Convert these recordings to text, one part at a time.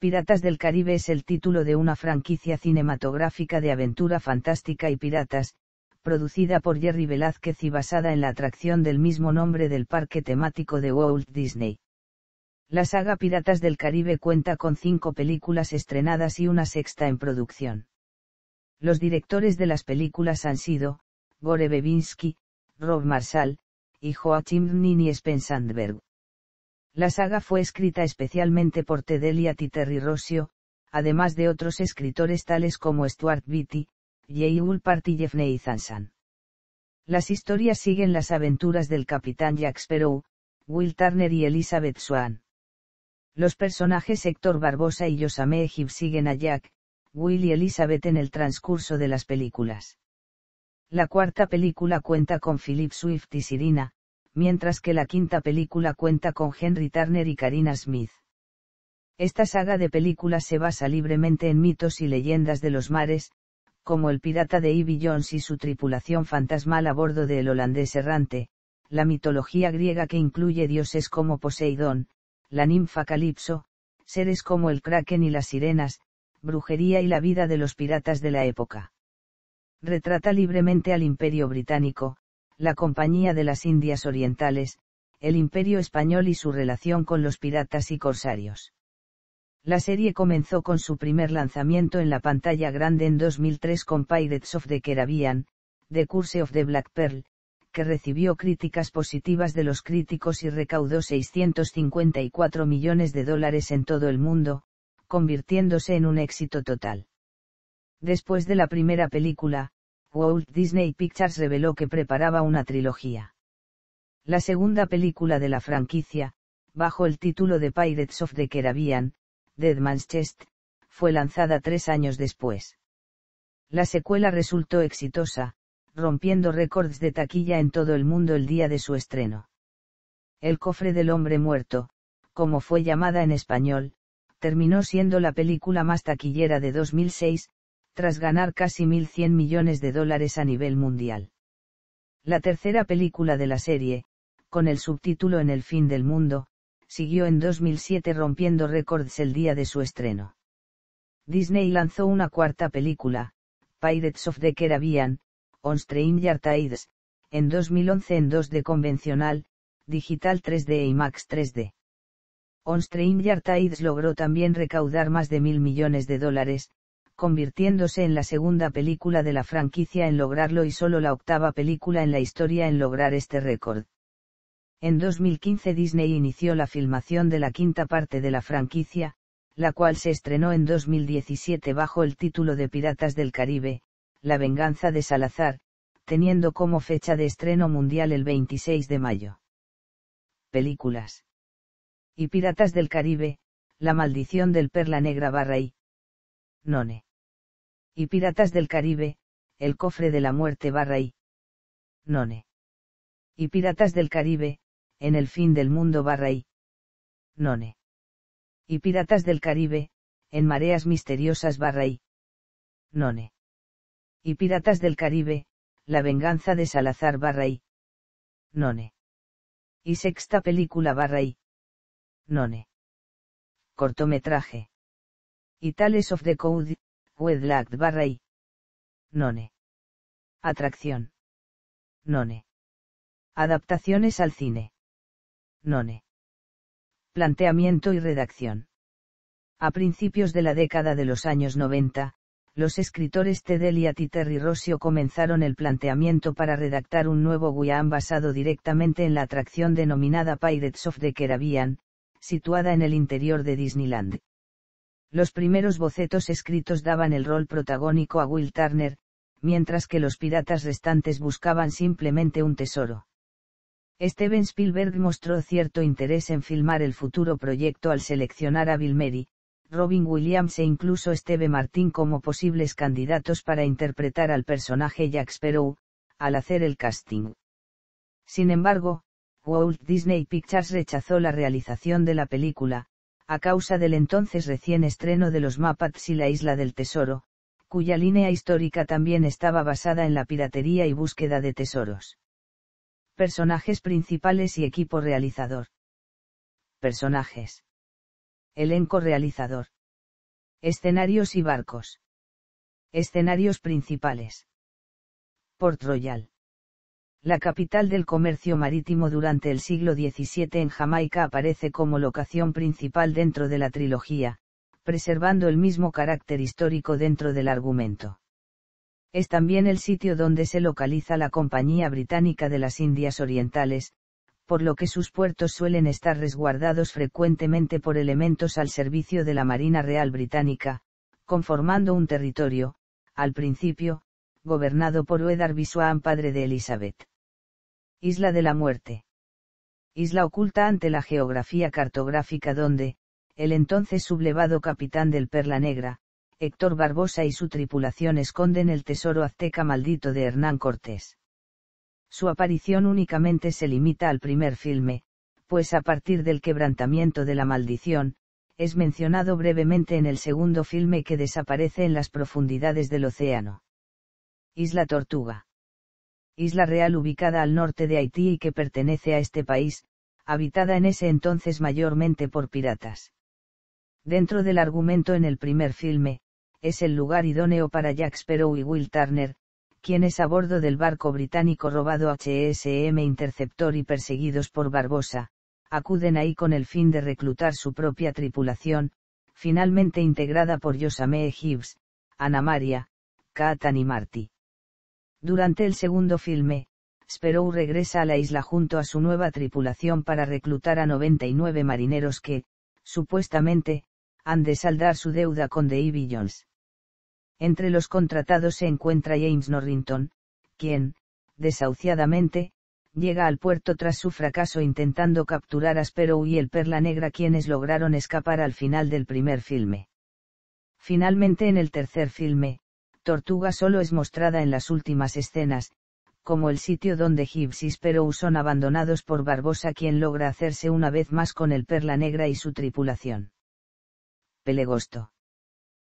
Piratas del Caribe es el título de una franquicia cinematográfica de aventura fantástica y piratas, producida por Jerry Velázquez y basada en la atracción del mismo nombre del parque temático de Walt Disney. La saga Piratas del Caribe cuenta con cinco películas estrenadas y una sexta en producción. Los directores de las películas han sido, Gore Bebinski, Rob Marshall, y Joachim Nini Spensandberg. La saga fue escrita especialmente por Ted Elliott y Terry Rossio, además de otros escritores tales como Stuart Beatty, Jay Woolpart y Jeffney Zansan. Las historias siguen las aventuras del capitán Jack Sparrow, Will Turner y Elizabeth Swan. Los personajes Héctor Barbosa y Yosame Ejib siguen a Jack, Will y Elizabeth en el transcurso de las películas. La cuarta película cuenta con Philip Swift y Sirina, mientras que la quinta película cuenta con Henry Turner y Karina Smith. Esta saga de películas se basa libremente en mitos y leyendas de los mares, como el pirata de Ivy Jones y su tripulación fantasmal a bordo del holandés errante, la mitología griega que incluye dioses como Poseidón, la ninfa Calipso, seres como el kraken y las sirenas, brujería y la vida de los piratas de la época. Retrata libremente al imperio británico, la Compañía de las Indias Orientales, el Imperio Español y su relación con los piratas y corsarios. La serie comenzó con su primer lanzamiento en la pantalla grande en 2003 con Pirates of the Caribbean, The Curse of the Black Pearl, que recibió críticas positivas de los críticos y recaudó 654 millones de dólares en todo el mundo, convirtiéndose en un éxito total. Después de la primera película, Walt Disney Pictures reveló que preparaba una trilogía. La segunda película de la franquicia, bajo el título de Pirates of the Caribbean, Dead Man's Chest, fue lanzada tres años después. La secuela resultó exitosa, rompiendo récords de taquilla en todo el mundo el día de su estreno. El cofre del hombre muerto, como fue llamada en español, terminó siendo la película más taquillera de 2006, tras ganar casi 1.100 millones de dólares a nivel mundial. La tercera película de la serie, con el subtítulo En el fin del mundo, siguió en 2007 rompiendo récords el día de su estreno. Disney lanzó una cuarta película, Pirates of the Caribbean, On Stranger Tides, en 2011 en 2D convencional, digital 3D e IMAX 3D. On Stranger Tides logró también recaudar más de mil millones de dólares, convirtiéndose en la segunda película de la franquicia en lograrlo y solo la octava película en la historia en lograr este récord. En 2015 Disney inició la filmación de la quinta parte de la franquicia, la cual se estrenó en 2017 bajo el título de Piratas del Caribe, La venganza de Salazar, teniendo como fecha de estreno mundial el 26 de mayo. Películas. Y Piratas del Caribe, La maldición del Perla Negra barra y None y Piratas del Caribe, El cofre de la muerte barra y None. Y Piratas del Caribe, En el fin del mundo barra y None. Y Piratas del Caribe, En mareas misteriosas barra y None. Y Piratas del Caribe, La venganza de Salazar barra y None. Y sexta película barra y None. Cortometraje. Itales of the Code, None. Atracción. None. Adaptaciones al cine. None. Planteamiento y redacción. A principios de la década de los años 90, los escritores Ted Elliott y Terry Rossio comenzaron el planteamiento para redactar un nuevo Guián basado directamente en la atracción denominada Pirates of the Caribbean, situada en el interior de Disneyland. Los primeros bocetos escritos daban el rol protagónico a Will Turner, mientras que los piratas restantes buscaban simplemente un tesoro. Steven Spielberg mostró cierto interés en filmar el futuro proyecto al seleccionar a Bill Murray, Robin Williams e incluso Steve Martin como posibles candidatos para interpretar al personaje Jack Sparrow, al hacer el casting. Sin embargo, Walt Disney Pictures rechazó la realización de la película, a causa del entonces recién estreno de los Muppets y la Isla del Tesoro, cuya línea histórica también estaba basada en la piratería y búsqueda de tesoros. Personajes principales y equipo realizador. Personajes. Elenco realizador. Escenarios y barcos. Escenarios principales. Port Royal. La capital del comercio marítimo durante el siglo XVII en Jamaica aparece como locación principal dentro de la trilogía, preservando el mismo carácter histórico dentro del argumento. Es también el sitio donde se localiza la Compañía Británica de las Indias Orientales, por lo que sus puertos suelen estar resguardados frecuentemente por elementos al servicio de la Marina Real Británica, conformando un territorio, al principio, gobernado por Uedar Biswaan padre de Elizabeth. Isla de la Muerte. Isla oculta ante la geografía cartográfica donde, el entonces sublevado capitán del Perla Negra, Héctor Barbosa y su tripulación esconden el tesoro azteca maldito de Hernán Cortés. Su aparición únicamente se limita al primer filme, pues a partir del quebrantamiento de la maldición, es mencionado brevemente en el segundo filme que desaparece en las profundidades del océano. Isla Tortuga. Isla real ubicada al norte de Haití y que pertenece a este país, habitada en ese entonces mayormente por piratas. Dentro del argumento en el primer filme, es el lugar idóneo para Jack Sparrow y Will Turner, quienes a bordo del barco británico robado HSM Interceptor y perseguidos por Barbosa, acuden ahí con el fin de reclutar su propia tripulación, finalmente integrada por Yosame Gibbs, Ana Maria, Katan y Marty. Durante el segundo filme, Sparrow regresa a la isla junto a su nueva tripulación para reclutar a 99 marineros que, supuestamente, han de saldar su deuda con Davy Jones. Entre los contratados se encuentra James Norrington, quien, desahuciadamente, llega al puerto tras su fracaso intentando capturar a Sparrow y el Perla Negra quienes lograron escapar al final del primer filme. Finalmente en el tercer filme, Tortuga solo es mostrada en las últimas escenas, como el sitio donde Gibbs y Sparrow son abandonados por Barbosa quien logra hacerse una vez más con el Perla Negra y su tripulación. Pelegosto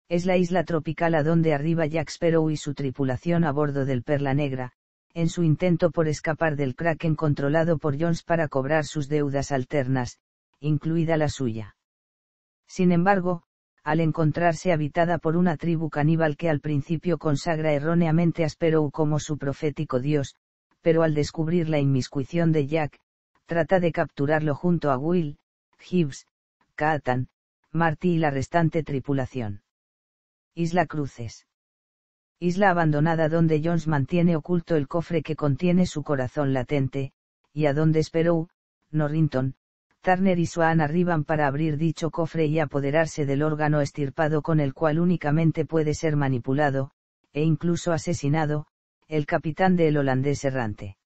es la isla tropical a donde arriba Jack Sparrow y su tripulación a bordo del Perla Negra, en su intento por escapar del Kraken controlado por Jones para cobrar sus deudas alternas, incluida la suya. Sin embargo, al encontrarse habitada por una tribu caníbal que al principio consagra erróneamente a Sparrow como su profético dios, pero al descubrir la inmiscuición de Jack, trata de capturarlo junto a Will, Gibbs, Kaatan, Marty y la restante tripulación. Isla Cruces. Isla abandonada donde Jones mantiene oculto el cofre que contiene su corazón latente, y a donde Sparrow, Norrington, Turner y Swan arriban para abrir dicho cofre y apoderarse del órgano estirpado con el cual únicamente puede ser manipulado, e incluso asesinado, el capitán del holandés errante.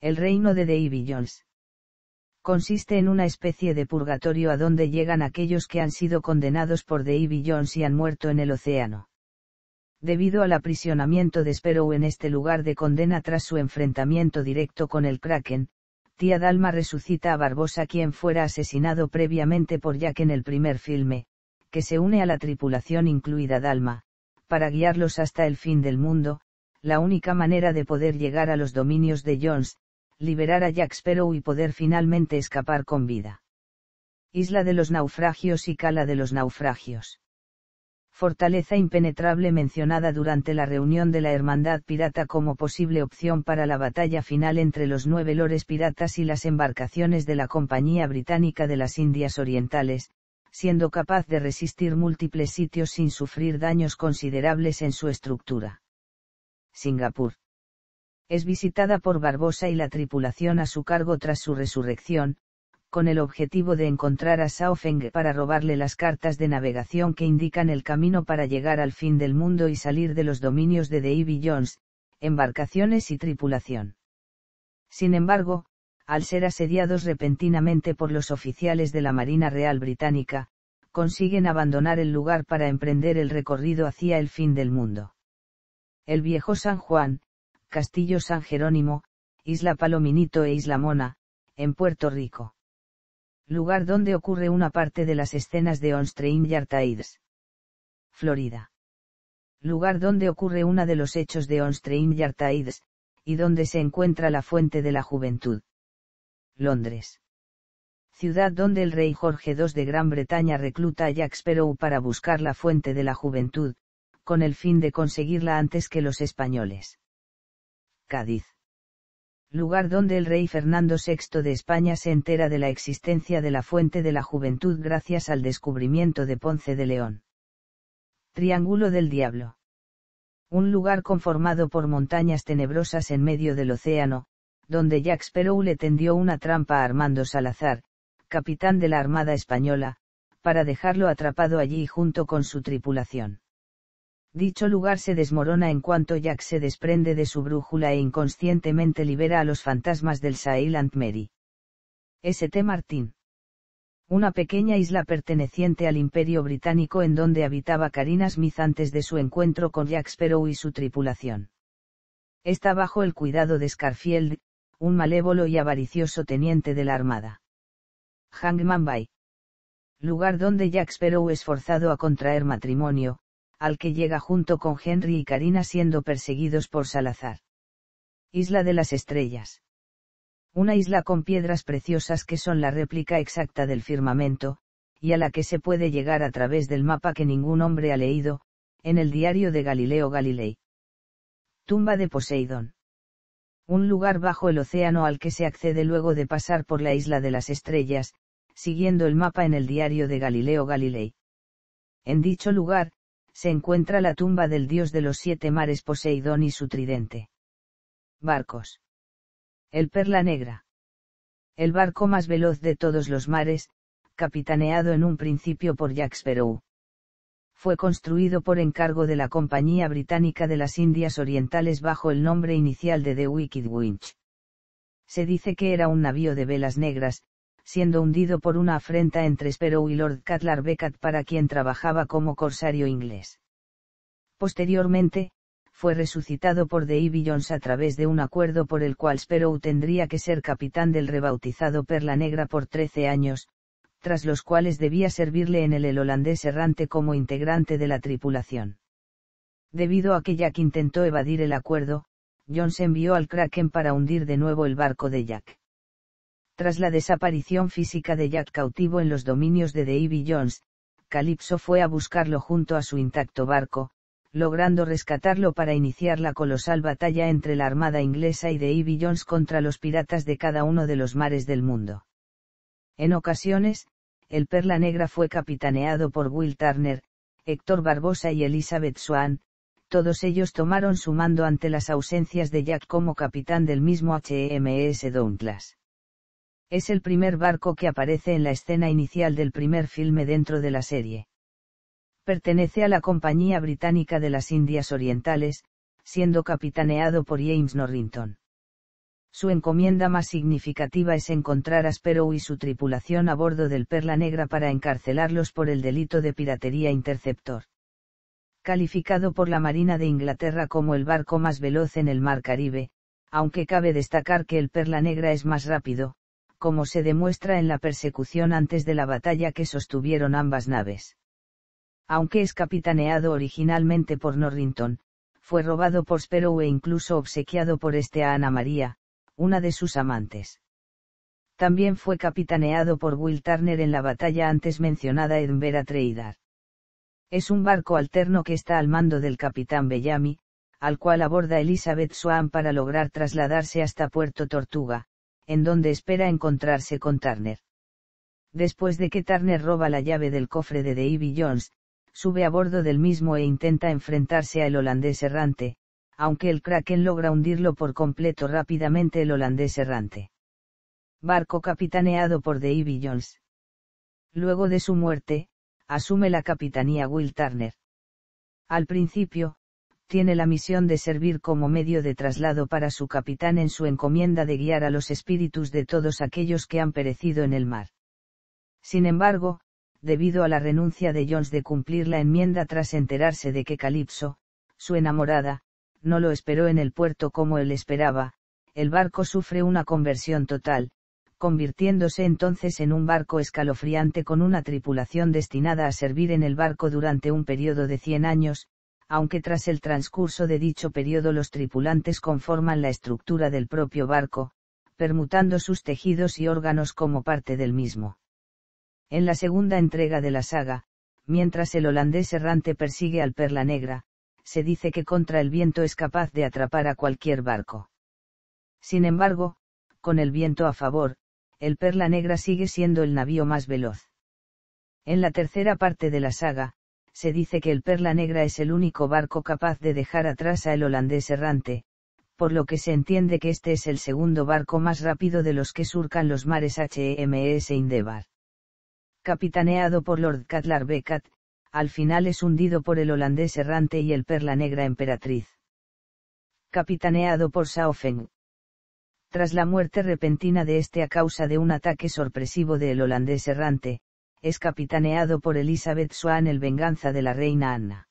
El reino de Davy Jones consiste en una especie de purgatorio a donde llegan aquellos que han sido condenados por Davy Jones y han muerto en el océano. Debido al aprisionamiento de Sparrow en este lugar de condena tras su enfrentamiento directo con el Kraken, tía Dalma resucita a Barbosa quien fuera asesinado previamente por Jack en el primer filme, que se une a la tripulación incluida Dalma, para guiarlos hasta el fin del mundo, la única manera de poder llegar a los dominios de Jones, liberar a Jack Sparrow y poder finalmente escapar con vida. Isla de los naufragios y cala de los naufragios. Fortaleza impenetrable mencionada durante la reunión de la Hermandad Pirata como posible opción para la batalla final entre los nueve lores piratas y las embarcaciones de la Compañía Británica de las Indias Orientales, siendo capaz de resistir múltiples sitios sin sufrir daños considerables en su estructura. Singapur es visitada por Barbosa y la tripulación a su cargo tras su resurrección, con el objetivo de encontrar a Sao Feng para robarle las cartas de navegación que indican el camino para llegar al fin del mundo y salir de los dominios de Davy Jones, embarcaciones y tripulación. Sin embargo, al ser asediados repentinamente por los oficiales de la Marina Real Británica, consiguen abandonar el lugar para emprender el recorrido hacia el fin del mundo. El viejo San Juan, Castillo San Jerónimo, Isla Palominito e Isla Mona, en Puerto Rico. Lugar donde ocurre una parte de las escenas de On Stranger Tides. Florida. Lugar donde ocurre una de los hechos de On Stranger Tides, y donde se encuentra la fuente de la juventud. Londres. ciudad donde el rey Jorge II de Gran Bretaña recluta a Jack Sparrow para buscar la fuente de la juventud, con el fin de conseguirla antes que los españoles. Cádiz. Lugar donde el rey Fernando VI de España se entera de la existencia de la fuente de la juventud gracias al descubrimiento de Ponce de León. Triángulo del Diablo. Un lugar conformado por montañas tenebrosas en medio del océano, donde Jack Sparrow le tendió una trampa a Armando Salazar, capitán de la Armada Española, para dejarlo atrapado allí junto con su tripulación. Dicho lugar se desmorona en cuanto Jack se desprende de su brújula e inconscientemente libera a los fantasmas del Silent Mary. St. Martin. Una pequeña isla perteneciente al Imperio Británico en donde habitaba Karina Smith antes de su encuentro con Jack Sparrow y su tripulación. Está bajo el cuidado de Scarfield, un malévolo y avaricioso teniente de la Armada. Hangman Bay. Lugar donde Jack Sparrow es forzado a contraer matrimonio, al que llega junto con Henry y Karina siendo perseguidos por Salazar. Isla de las Estrellas. Una isla con piedras preciosas que son la réplica exacta del firmamento, y a la que se puede llegar a través del mapa que ningún hombre ha leído, en el diario de Galileo Galilei. Tumba de Poseidón. Un lugar bajo el océano al que se accede luego de pasar por la isla de las estrellas, siguiendo el mapa en el diario de Galileo Galilei. En dicho lugar, se encuentra la tumba del dios de los siete mares Poseidón y su tridente. Barcos. El Perla Negra. El barco más veloz de todos los mares, capitaneado en un principio por Jack Sparrow. Fue construido por encargo de la Compañía Británica de las Indias Orientales bajo el nombre inicial de The Wicked Winch. Se dice que era un navío de velas negras, siendo hundido por una afrenta entre Sparrow y Lord Cutler Beckett para quien trabajaba como corsario inglés. Posteriormente, fue resucitado por Davy Jones a través de un acuerdo por el cual Sparrow tendría que ser capitán del rebautizado Perla Negra por 13 años, tras los cuales debía servirle en el el holandés errante como integrante de la tripulación. Debido a que Jack intentó evadir el acuerdo, Jones envió al Kraken para hundir de nuevo el barco de Jack. Tras la desaparición física de Jack cautivo en los dominios de Davy Jones, Calypso fue a buscarlo junto a su intacto barco, logrando rescatarlo para iniciar la colosal batalla entre la armada inglesa y Davy Jones contra los piratas de cada uno de los mares del mundo. En ocasiones, el Perla Negra fue capitaneado por Will Turner, Héctor Barbosa y Elizabeth Swan, todos ellos tomaron su mando ante las ausencias de Jack como capitán del mismo HMS Dauntless. Es el primer barco que aparece en la escena inicial del primer filme dentro de la serie. Pertenece a la Compañía Británica de las Indias Orientales, siendo capitaneado por James Norrington. Su encomienda más significativa es encontrar a Sparrow y su tripulación a bordo del Perla Negra para encarcelarlos por el delito de piratería interceptor. Calificado por la Marina de Inglaterra como el barco más veloz en el Mar Caribe, aunque cabe destacar que el Perla Negra es más rápido, como se demuestra en la persecución antes de la batalla que sostuvieron ambas naves. Aunque es capitaneado originalmente por Norrington, fue robado por Sparrow e incluso obsequiado por este a Ana María, una de sus amantes. También fue capitaneado por Will Turner en la batalla antes mencionada Edinburgh Trader. Es un barco alterno que está al mando del capitán Bellamy, al cual aborda Elizabeth Swan para lograr trasladarse hasta Puerto Tortuga, en donde espera encontrarse con Turner. Después de que Turner roba la llave del cofre de Davy Jones, sube a bordo del mismo e intenta enfrentarse al holandés errante, aunque el Kraken logra hundirlo por completo rápidamente el holandés errante. Barco capitaneado por Davy Jones. Luego de su muerte, asume la capitanía Will Turner. Al principio, tiene la misión de servir como medio de traslado para su capitán en su encomienda de guiar a los espíritus de todos aquellos que han perecido en el mar. Sin embargo, debido a la renuncia de Jones de cumplir la enmienda tras enterarse de que Calypso, su enamorada, no lo esperó en el puerto como él esperaba, el barco sufre una conversión total, convirtiéndose entonces en un barco escalofriante con una tripulación destinada a servir en el barco durante un periodo de 100 años, aunque tras el transcurso de dicho periodo los tripulantes conforman la estructura del propio barco, permutando sus tejidos y órganos como parte del mismo. En la segunda entrega de la saga, mientras el holandés errante persigue al Perla Negra, se dice que contra el viento es capaz de atrapar a cualquier barco. Sin embargo, con el viento a favor, el Perla Negra sigue siendo el navío más veloz. En la tercera parte de la saga, se dice que el Perla Negra es el único barco capaz de dejar atrás a el holandés errante, por lo que se entiende que este es el segundo barco más rápido de los que surcan los mares HMS Endeavour. Capitaneado por Lord Catlar Beckett, al final es hundido por el holandés errante y el Perla Negra Emperatriz. Capitaneado por Saofeng. Tras la muerte repentina de este a causa de un ataque sorpresivo del holandés errante, es capitaneado por Elizabeth Swan el venganza de la reina Anna.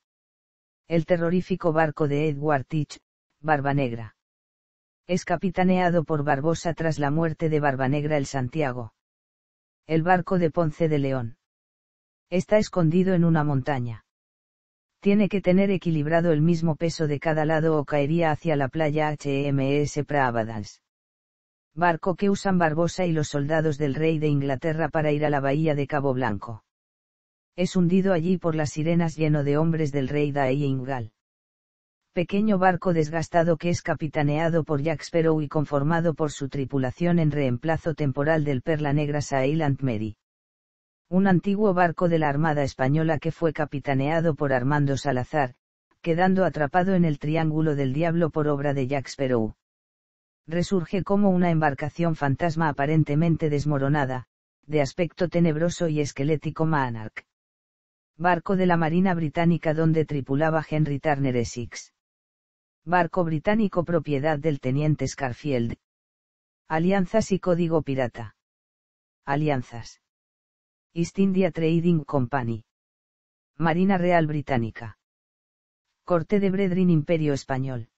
El terrorífico barco de Edward Teach, Barba Negra. Es capitaneado por Barbosa tras la muerte de Barbanegra el Santiago. El barco de Ponce de León. Está escondido en una montaña. Tiene que tener equilibrado el mismo peso de cada lado o caería hacia la playa HMS Pravadans barco que usan Barbosa y los soldados del rey de Inglaterra para ir a la bahía de Cabo Blanco. Es hundido allí por las sirenas lleno de hombres del rey Ingal. Pequeño barco desgastado que es capitaneado por Jack Sparrow y conformado por su tripulación en reemplazo temporal del Perla Negra Saillant Mary. Un antiguo barco de la Armada Española que fue capitaneado por Armando Salazar, quedando atrapado en el Triángulo del Diablo por obra de Jack Sparrow resurge como una embarcación fantasma aparentemente desmoronada, de aspecto tenebroso y esquelético Monarch. Barco de la Marina Británica donde tripulaba Henry Turner Essex. Barco británico propiedad del teniente Scarfield. Alianzas y código pirata. Alianzas. East India Trading Company. Marina Real Británica. Corte de Bredrin Imperio Español.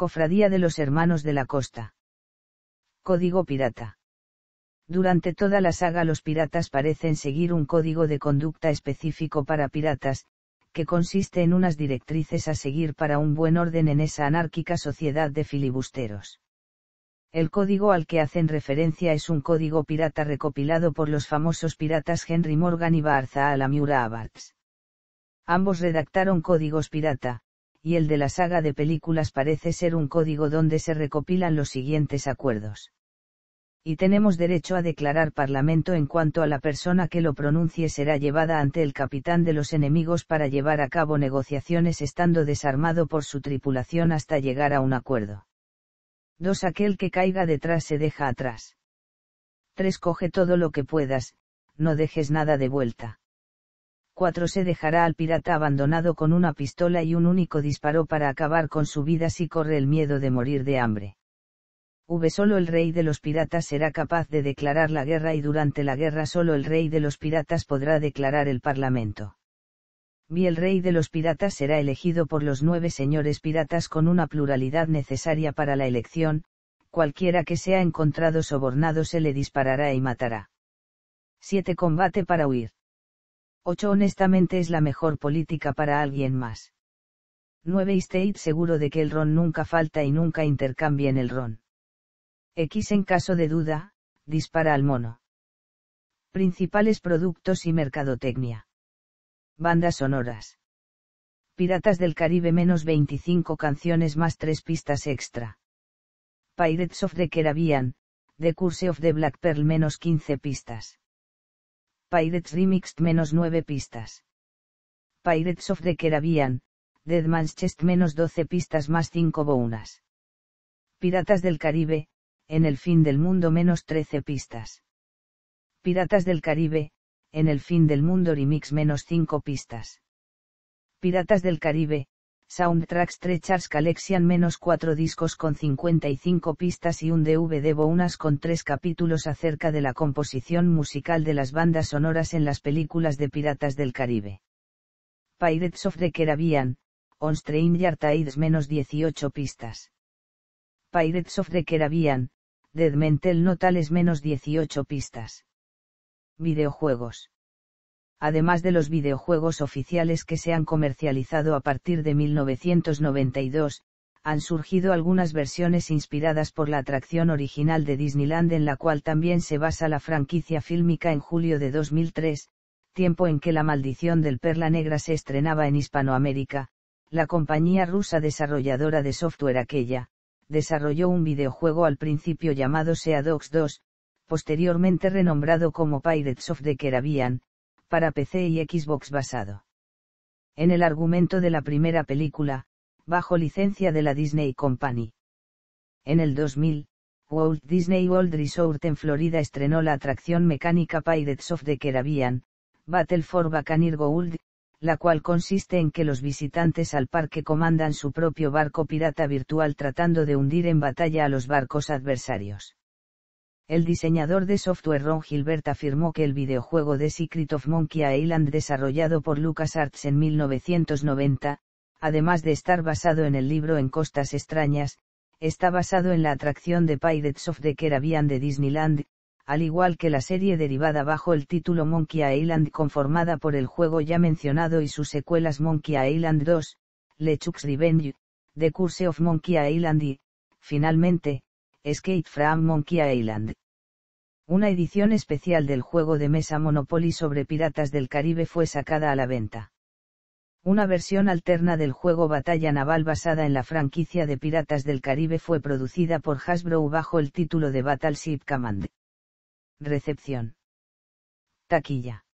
Cofradía de los Hermanos de la Costa. Código Pirata. Durante toda la saga los piratas parecen seguir un código de conducta específico para piratas, que consiste en unas directrices a seguir para un buen orden en esa anárquica sociedad de filibusteros. El código al que hacen referencia es un código pirata recopilado por los famosos piratas Henry Morgan y Barza Alamura Abarts. Ambos redactaron códigos pirata, y el de la saga de películas parece ser un código donde se recopilan los siguientes acuerdos. Y tenemos derecho a declarar parlamento en cuanto a la persona que lo pronuncie será llevada ante el capitán de los enemigos para llevar a cabo negociaciones estando desarmado por su tripulación hasta llegar a un acuerdo. 2. Aquel que caiga detrás se deja atrás. 3. Coge todo lo que puedas, no dejes nada de vuelta. 4 se dejará al pirata abandonado con una pistola y un único disparo para acabar con su vida si corre el miedo de morir de hambre. V solo el rey de los piratas será capaz de declarar la guerra y durante la guerra solo el rey de los piratas podrá declarar el parlamento. Vi el rey de los piratas será elegido por los nueve señores piratas con una pluralidad necesaria para la elección, cualquiera que sea encontrado sobornado se le disparará y matará. 7. Combate para huir. 8. Honestamente es la mejor política para alguien más. 9. Estate seguro de que el ron nunca falta y nunca intercambien el ron. X en caso de duda, dispara al mono. Principales productos y mercadotecnia. Bandas sonoras. Piratas del Caribe menos 25 canciones más 3 pistas extra. Pirates of the Caribbean, The Curse of the Black Pearl menos 15 pistas. Pirates Remixed menos 9 pistas. Pirates of the Caribbean, Dead Man's Chest menos 12 pistas más 5 bonus. Piratas del Caribe, En el fin del mundo menos 13 pistas. Piratas del Caribe, En el fin del mundo remix menos 5 pistas. Piratas del Caribe, Soundtracks Trechars Collection menos 4 discos con 55 pistas y un DVD bonus con 3 capítulos acerca de la composición musical de las bandas sonoras en las películas de Piratas del Caribe. Pirates of the Caribbean, On Stranger Tides menos 18 pistas. Pirates of the Caribbean, Dead Mental Notales menos 18 pistas. Videojuegos además de los videojuegos oficiales que se han comercializado a partir de 1992, han surgido algunas versiones inspiradas por la atracción original de Disneyland en la cual también se basa la franquicia fílmica en julio de 2003, tiempo en que La maldición del Perla Negra se estrenaba en Hispanoamérica, la compañía rusa desarrolladora de software aquella, desarrolló un videojuego al principio llamado Sea Dogs 2, posteriormente renombrado como Pirates of the Caribbean, para PC y Xbox basado. En el argumento de la primera película, bajo licencia de la Disney Company. En el 2000, Walt Disney World Resort en Florida estrenó la atracción mecánica Pirates of the Caribbean, Battle for Buccaneer Gold, la cual consiste en que los visitantes al parque comandan su propio barco pirata virtual tratando de hundir en batalla a los barcos adversarios. El diseñador de software Ron Gilbert afirmó que el videojuego The Secret of Monkey Island desarrollado por LucasArts en 1990, además de estar basado en el libro En Costas Extrañas, está basado en la atracción de Pirates of the Caribbean de Disneyland, al igual que la serie derivada bajo el título Monkey Island conformada por el juego ya mencionado y sus secuelas Monkey Island 2, LeChuck's Revenge, The Curse of Monkey Island y, finalmente, Escape from Monkey Island. Una edición especial del juego de mesa Monopoly sobre Piratas del Caribe fue sacada a la venta. Una versión alterna del juego Batalla Naval basada en la franquicia de Piratas del Caribe fue producida por Hasbro bajo el título de Battleship Command. Recepción. Taquilla.